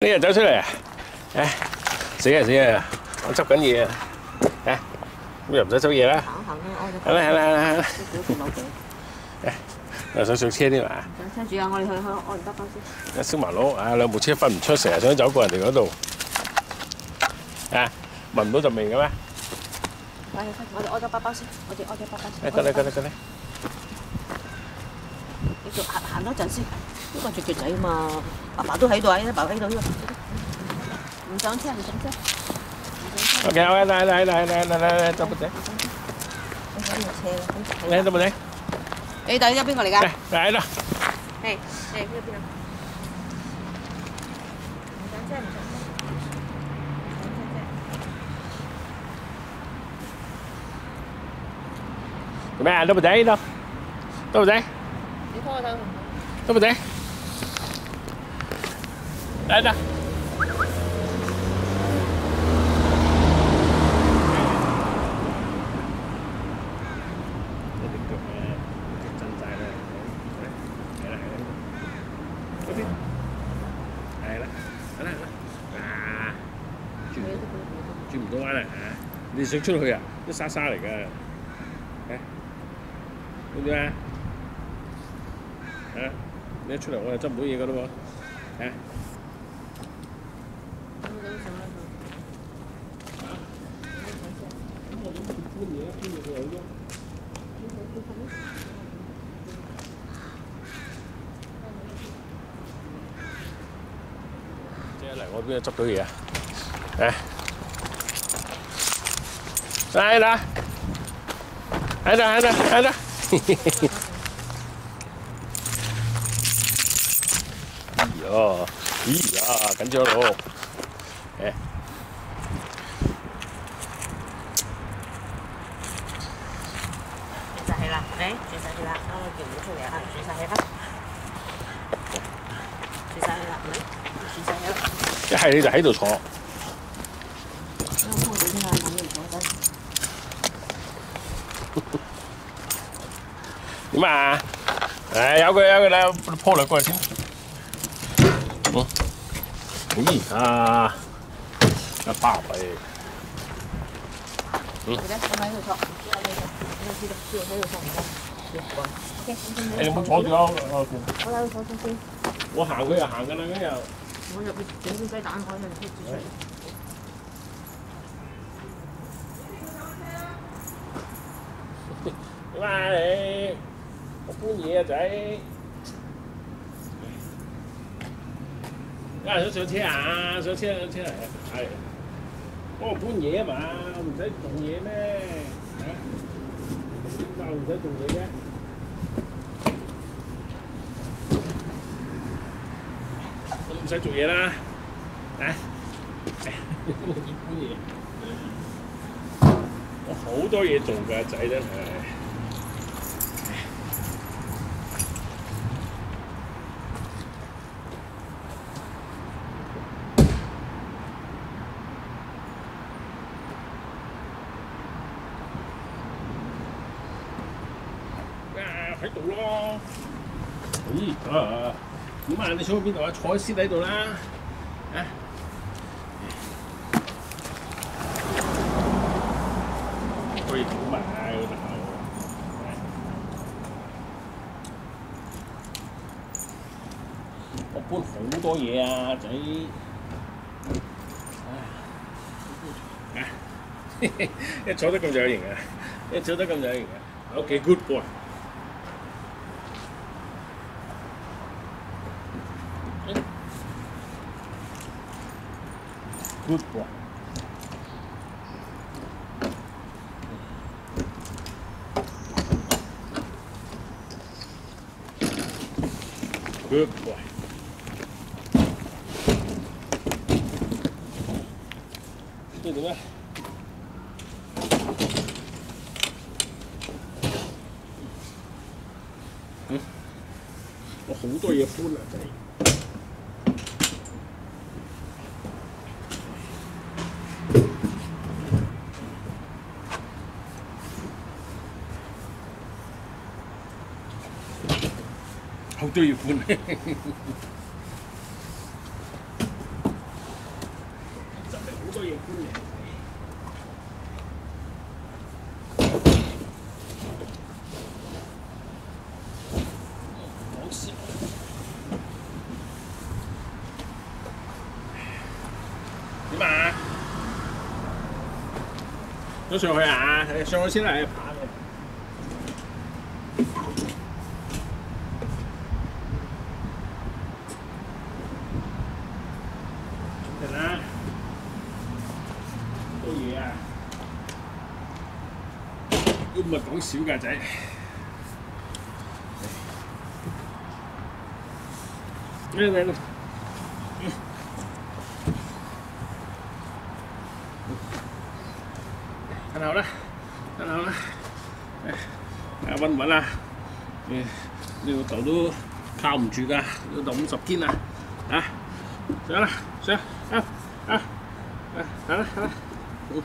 呢日走出嚟啊！唉，死啊死啊！我执紧嘢啊！啊，咁又唔使执嘢啦。行行啦，我哋系啦系啦系啦，少少冇嘅。又想上车添啊！上车住啊！我哋去去安德包先。阿小麻佬啊，两部车分唔出，成日想走过人哋嗰度。啊，闻唔到阵味嘅咩？快去快！我哋安德包包先，我哋安德包包先。诶得啦得啦得啦， 你做行行多阵先，呢个雀雀仔嘛，阿爸都喺度啊，阿爸喺度呢个。唔上车唔上车。 OK OK，嚟嚟嚟嚟嚟嚟，执部仔，你喺度车啦。嚟执部仔，你第一边个嚟嚟㗎？嚟啦！系系呢边啊。唔上车唔上车。做咩啊？执部仔咯，执 部仔，你拖我手。执部仔，嚟啦！系啦，系啦，啊，转转唔到弯啦吓！你想出去啊？啲沙沙嚟㗎，诶，咁点啊？ 吓！你一出嚟我就执唔到嘢㗎咯喎，吓！咁我点搬嘢啊？搬嘢佢有喐。即系嚟我边度执到嘢啊？诶，嚟啦！喺度喺度喺度！ 어, 이야, 간절로. 예. 주사해라. 네, 주사해라. 어, 기분 좋아요. 주사해라. 주사해라. 네, 주사해라. cái hay đấy là hay đồ sọ nhưng mà đấy áo cái áo cái đã phô lại qua xin Ui, à, nó bảo vậy. Ừ. Em muốn chọn gì không? Ủa hàng cái hàng cái này cái nào? Tôi nhập cái cái đạn khỏi này. Ba đi. Có gì à chạy? 啊！我我喺度坐先先，我行佢又行㗎啦，咁又。我入去整啲鸡蛋海咪出住出嚟。点啊你？我搬嘢啊仔。有人想上车啊？上车上车嚟啊！系。帮我搬嘢啊嘛，唔使做嘢咩？吓？点解唔使做嘢嘅？我唔使做嘢啦。啊？我点搬嘢？我好多嘢做㗎，仔真系。 喺度咯。咦啊！點啊？你想去邊度啊？坐喺師弟度啦。啊！可以點啊？嗰度。我搬好多嘢啊，仔。啊！一坐得咁有型啊！一坐得咁有型啊！OK good boy。Good boy。Good boy。呢度咧，嗯，我好多嘢搬啊，对付呢，你真係好多嘢觀念。你。點啊？都上去啊，上去先啦。都唔係講少㗎仔。嚟嚟嚟！睇下啦，睇下啦，誒，穩唔穩啊？誒，呢個頭都靠唔住㗎，呢度五十肩啊！啊，上啦，上啊啊啊！行啦行啦，嗯。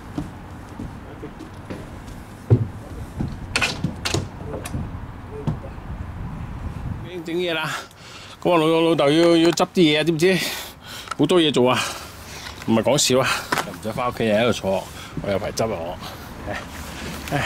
整嘢啦，咁我老老老豆要要執啲嘢啊，知唔知？好多嘢做啊，唔係講笑啊，又唔使翻屋企又喺度坐，我有排執啊我。唉唉。唉。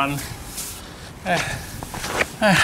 man. Eh. eh.